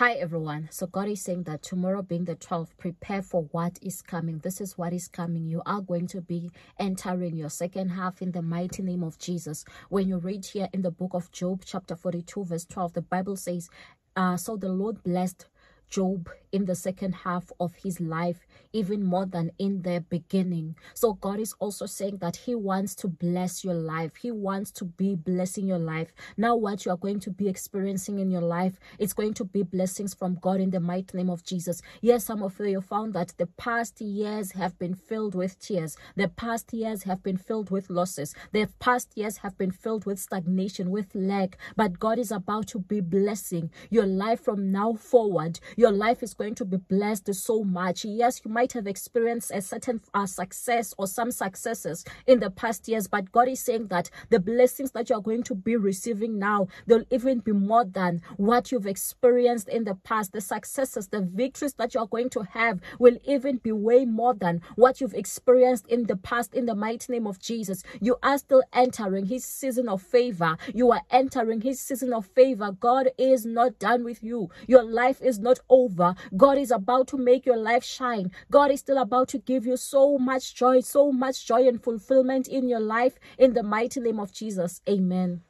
Hi everyone. So God is saying that tomorrow being the 12th, prepare for what is coming. This is what is coming. You are going to be entering your second half in the mighty name of Jesus. When you read here in the book of Job, chapter 42, verse 12, the Bible says, uh, So the Lord blessed Job in the second half of his life, even more than in the beginning. So God is also saying that he wants to bless your life. He wants to be blessing your life. Now what you are going to be experiencing in your life, it's going to be blessings from God in the mighty name of Jesus. Yes, some of you found that the past years have been filled with tears. The past years have been filled with losses. The past years have been filled with stagnation, with lack. But God is about to be blessing your life from now forward. Your life is going to be blessed so much. Yes, you might have experienced a certain uh, success or some successes in the past years, but God is saying that the blessings that you are going to be receiving now, they'll even be more than what you've experienced in the past. The successes, the victories that you are going to have will even be way more than what you've experienced in the past in the mighty name of Jesus. You are still entering his season of favor. You are entering his season of favor. God is not done with you. Your life is not over. God is about to make your life shine. God is still about to give you so much joy, so much joy and fulfillment in your life in the mighty name of Jesus. Amen.